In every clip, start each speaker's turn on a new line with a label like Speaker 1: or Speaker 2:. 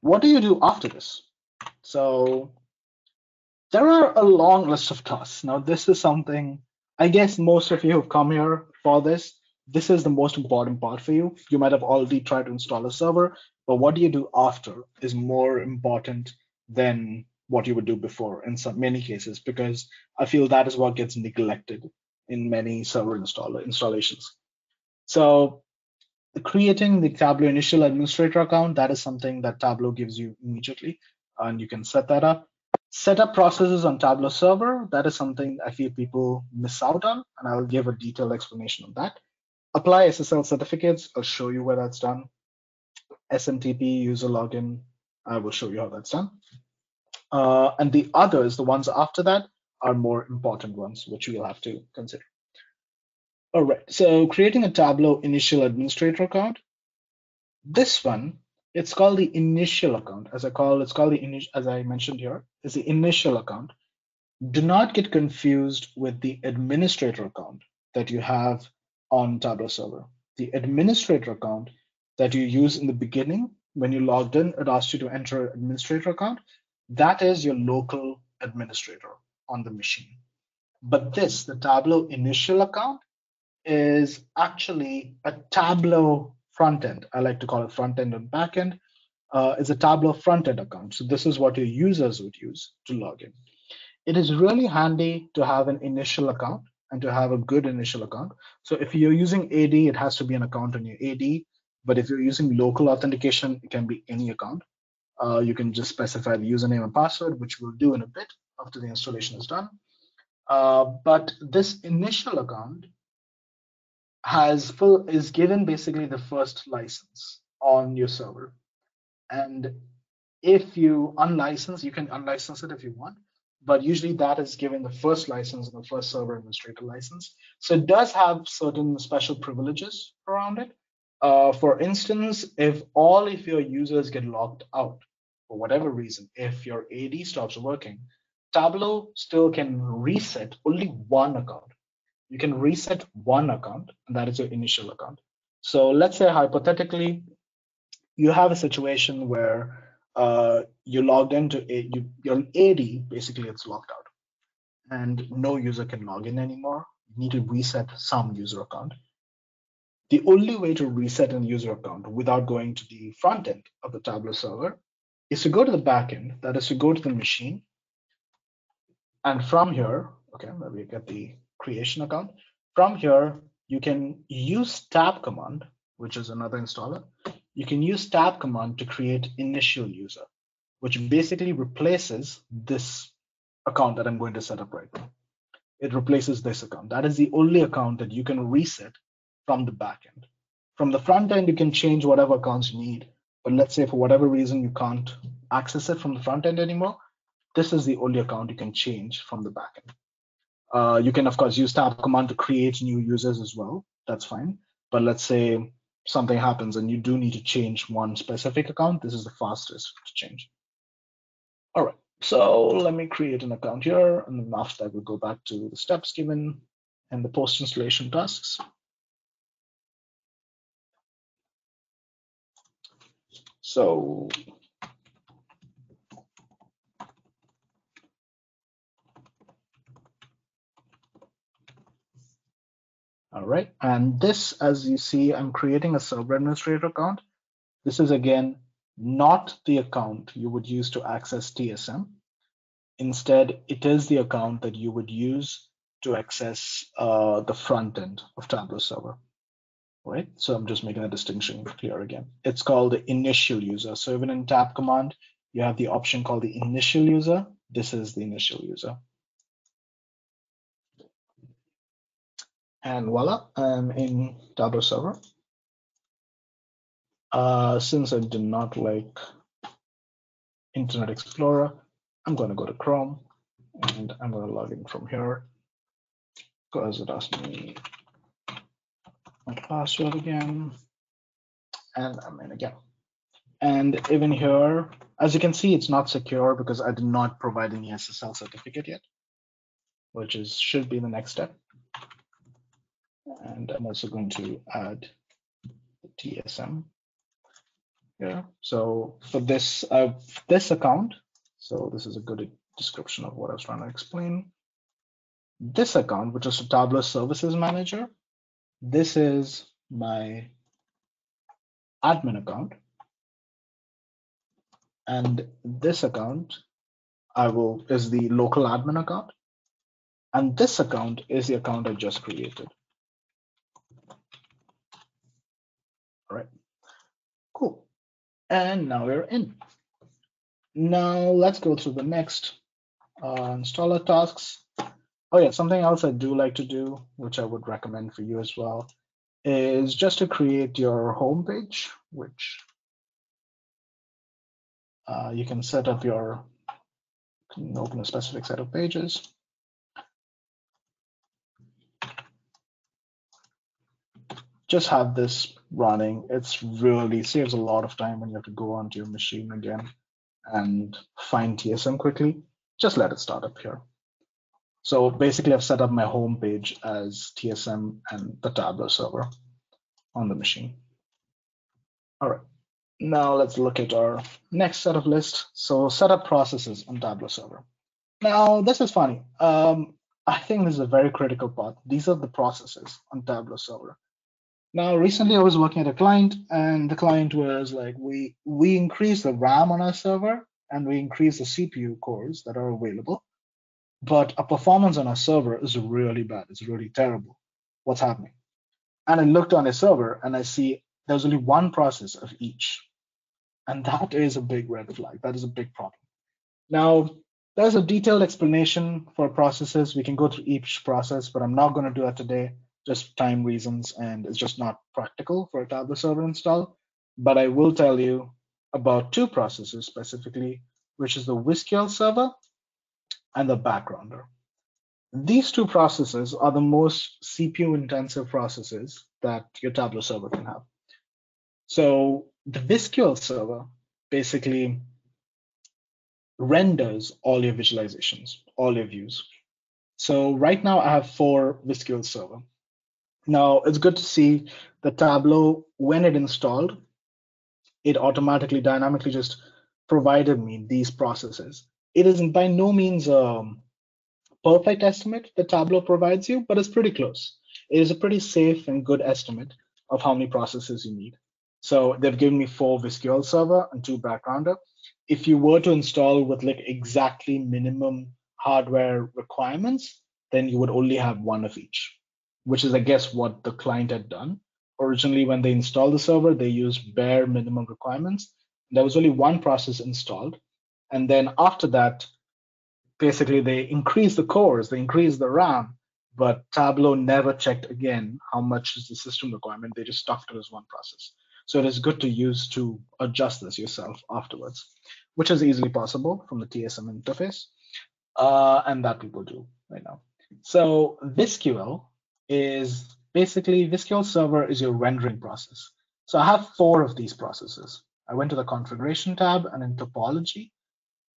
Speaker 1: What do you do after this? So there are a long list of tasks. Now, this is something I guess most of you who've come here for this, this is the most important part for you. You might have already tried to install a server, but what do you do after is more important than what you would do before in some many cases, because I feel that is what gets neglected in many server installer installations. So creating the Tableau initial administrator account, that is something that Tableau gives you immediately, and you can set that up. Set up processes on Tableau server, that is something I feel people miss out on, and I'll give a detailed explanation of that. Apply SSL certificates, I'll show you where that's done. SMTP user login, I will show you how that's done. Uh, and the others, the ones after that, are more important ones, which you'll have to consider. All right, so creating a Tableau initial administrator account. This one it's called the initial account as i call it's called the initial as i mentioned here is the initial account. Do not get confused with the administrator account that you have on tableau server. The administrator account that you use in the beginning when you logged in it asks you to enter an administrator account. That is your local administrator on the machine. But this the tableau initial account is actually a tableau front end. I like to call it front end and back end. Uh, is a Tableau front end account. So this is what your users would use to log in. It is really handy to have an initial account and to have a good initial account. So if you're using AD, it has to be an account on your AD. But if you're using local authentication, it can be any account. Uh, you can just specify the username and password, which we'll do in a bit after the installation is done. Uh, but this initial account has full is given basically the first license on your server. And if you unlicense you can unlicense it if you want but usually that is given the first license and the first server administrator license. So it does have certain special privileges around it. Uh, for instance if all of your users get locked out for whatever reason if your ad stops working tableau still can reset only one account you can reset one account, and that is your initial account. So let's say hypothetically, you have a situation where uh, you logged into a, you, your AD, basically it's locked out, and no user can log in anymore. You need to reset some user account. The only way to reset a user account without going to the front end of the Tableau server is to go to the back end, that is to go to the machine. And from here, okay, let me get the creation account. From here, you can use tab command, which is another installer. You can use tab command to create initial user, which basically replaces this account that I'm going to set up right now. It replaces this account. That is the only account that you can reset from the backend. From the front end, you can change whatever accounts you need. But let's say for whatever reason you can't access it from the front end anymore, this is the only account you can change from the backend. Uh, you can, of course, use tab command to create new users as well. That's fine. But let's say something happens and you do need to change one specific account. This is the fastest to change. All right, so let me create an account here. And then after that, we'll go back to the steps given and the post installation tasks. So All right, and this, as you see, I'm creating a server administrator account. This is again not the account you would use to access TSM. Instead, it is the account that you would use to access uh, the front end of Tableau server. Right, so I'm just making a distinction here again. It's called the initial user. So even in tab command, you have the option called the initial user. This is the initial user. And voila, I'm in Tableau server. Uh, since I do not like Internet Explorer, I'm going to go to Chrome and I'm going to log in from here because it asked me my password again and I'm in again. And even here, as you can see, it's not secure because I did not provide any SSL certificate yet, which is should be the next step. And I'm also going to add the TSM. Yeah. So for this uh, this account, so this is a good description of what I was trying to explain. This account, which is a Tableau Services Manager, this is my admin account. And this account I will is the local admin account. And this account is the account I just created. All right, cool. And now we're in. Now let's go through the next uh, installer tasks. Oh yeah, something else I do like to do, which I would recommend for you as well, is just to create your home page, which uh, you can set up your, can open a specific set of pages. Just have this running. It's really saves a lot of time when you have to go onto your machine again and find TSM quickly. Just let it start up here. So basically I've set up my home page as TSM and the Tableau server on the machine. All right, now let's look at our next set of lists. So setup processes on Tableau server. Now this is funny. Um, I think this is a very critical part. These are the processes on Tableau server. Now, recently I was working at a client and the client was like, we, we increase the RAM on our server and we increase the CPU cores that are available but our performance on our server is really bad. It's really terrible. What's happening? And I looked on a server and I see there's only one process of each. And that is a big red flag. That is a big problem. Now, there's a detailed explanation for processes. We can go through each process, but I'm not going to do that today, just time reasons, and it's just not practical for a Tableau server install. But I will tell you about two processes specifically, which is the VizQL server and the backgrounder. These two processes are the most CPU intensive processes that your Tableau server can have. So the VizQL server basically renders all your visualizations, all your views. So right now I have four VizQL server. Now it's good to see the Tableau, when it installed, it automatically dynamically just provided me these processes it is by no means a um, perfect estimate that Tableau provides you, but it's pretty close. It is a pretty safe and good estimate of how many processes you need. So they've given me four VizQL server and two backgrounder. If you were to install with like exactly minimum hardware requirements, then you would only have one of each, which is, I guess, what the client had done. Originally, when they installed the server, they used bare minimum requirements. There was only one process installed, and then after that, basically they increased the cores, they increased the RAM, but Tableau never checked again how much is the system requirement. They just stuffed it as one process. So it is good to use to adjust this yourself afterwards, which is easily possible from the TSM interface. Uh, and that people do right now. So VizQL is basically VizQL server is your rendering process. So I have four of these processes. I went to the configuration tab and in topology,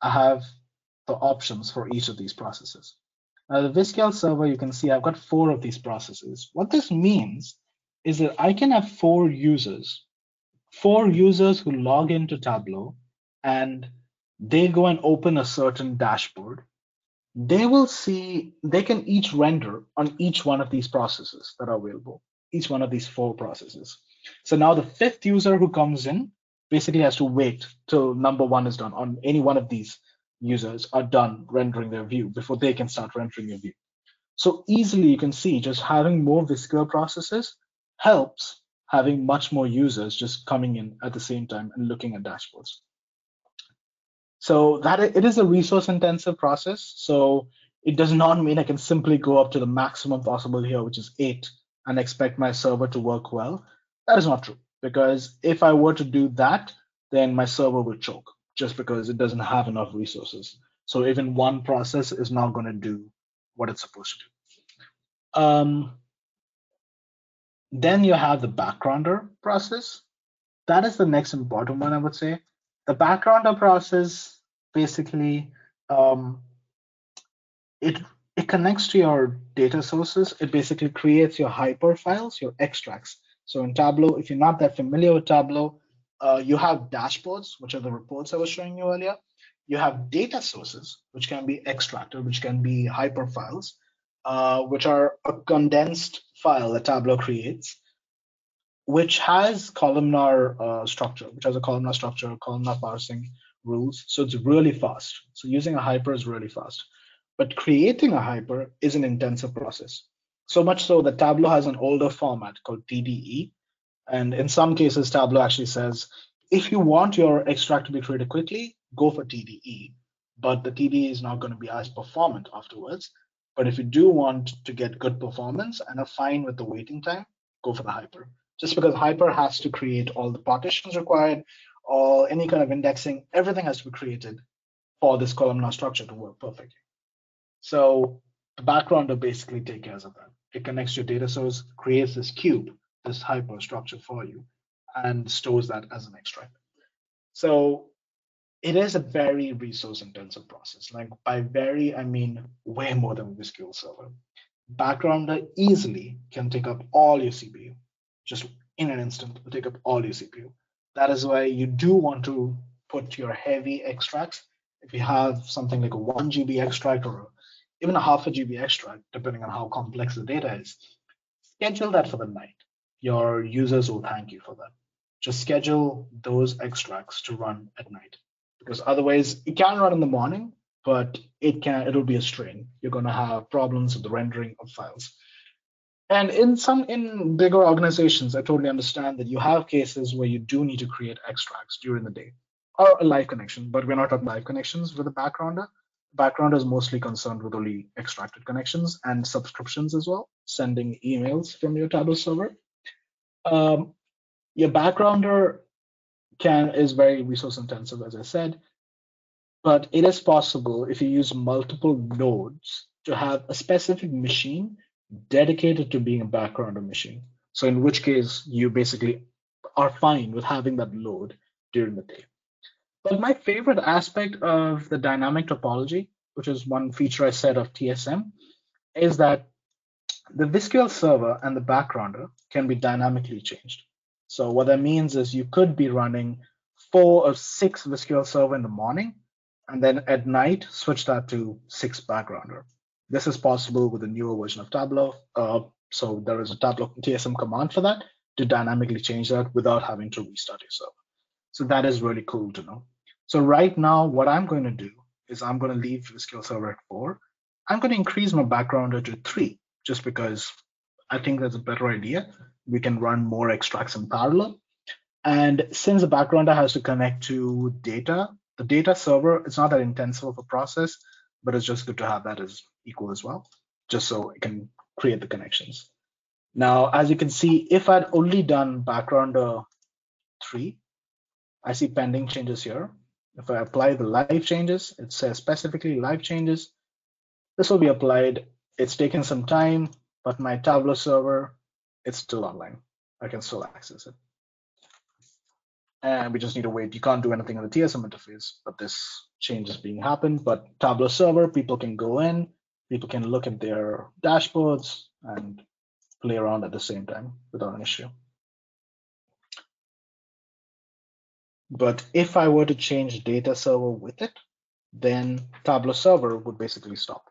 Speaker 1: I have the options for each of these processes. Now the VizQL server, you can see I've got four of these processes. What this means is that I can have four users, four users who log into Tableau and they go and open a certain dashboard. They will see, they can each render on each one of these processes that are available, each one of these four processes. So now the fifth user who comes in basically has to wait till number one is done on any one of these users are done rendering their view before they can start rendering your view. So easily you can see just having more VizQL processes helps having much more users just coming in at the same time and looking at dashboards. So that it is a resource intensive process. So it does not mean I can simply go up to the maximum possible here, which is eight, and expect my server to work well. That is not true because if I were to do that, then my server will choke just because it doesn't have enough resources. So even one process is not going to do what it's supposed to do. Um, then you have the backgrounder process. That is the next important one, I would say. The backgrounder process basically um, it it connects to your data sources. It basically creates your hyper files, your extracts, so in Tableau, if you're not that familiar with Tableau, uh, you have dashboards, which are the reports I was showing you earlier. You have data sources, which can be extracted, which can be hyper files, uh, which are a condensed file that Tableau creates, which has columnar uh, structure, which has a columnar structure, columnar parsing rules. So it's really fast. So using a hyper is really fast. But creating a hyper is an intensive process. So much so that Tableau has an older format called TDE. And in some cases, Tableau actually says, if you want your extract to be created quickly, go for TDE. But the TDE is not going to be as performant afterwards. But if you do want to get good performance and are fine with the waiting time, go for the Hyper. Just because Hyper has to create all the partitions required, or any kind of indexing, everything has to be created for this columnar structure to work perfectly. So the backgrounder basically takes care of that. It connects your data source, creates this cube, this hyper structure for you, and stores that as an extract. So it is a very resource intensive process. Like by very, I mean way more than a SQL Server. Backgrounder easily can take up all your CPU, just in an instant, will take up all your CPU. That is why you do want to put your heavy extracts. If you have something like a one GB extract or even a half a GB extract, depending on how complex the data is, schedule that for the night. Your users will thank you for that. Just schedule those extracts to run at night because otherwise it can run in the morning, but it can it'll be a strain. You're going to have problems with the rendering of files. And in some in bigger organizations, I totally understand that you have cases where you do need to create extracts during the day or a live connection, but we're not talking live connections with a backgrounder. Backgrounder is mostly concerned with only extracted connections and subscriptions as well, sending emails from your Tableau server. Um, your backgrounder can is very resource intensive, as I said, but it is possible if you use multiple nodes to have a specific machine dedicated to being a backgrounder machine. So in which case you basically are fine with having that load during the day. But my favorite aspect of the dynamic topology, which is one feature I said of TSM, is that the VizQL server and the backgrounder can be dynamically changed. So what that means is you could be running four or six VizQL server in the morning, and then at night switch that to six backgrounder. This is possible with a newer version of Tableau. Uh, so there is a Tableau TSM command for that to dynamically change that without having to restart your server. So that is really cool to know. So right now, what I'm going to do is I'm going to leave VizQL server at four. I'm going to increase my backgrounder to three, just because I think that's a better idea we can run more extracts in parallel. And since the backgrounder has to connect to data, the data server, it's not that intensive of a process, but it's just good to have that as equal as well, just so it can create the connections. Now, as you can see, if I'd only done backgrounder uh, three, I see pending changes here. If I apply the live changes, it says specifically live changes. This will be applied. It's taken some time, but my Tableau server it's still online. I can still access it. And we just need to wait. You can't do anything on the TSM interface, but this change is being happened. But Tableau server, people can go in, people can look at their dashboards and play around at the same time without an issue. But if I were to change data server with it, then Tableau server would basically stop.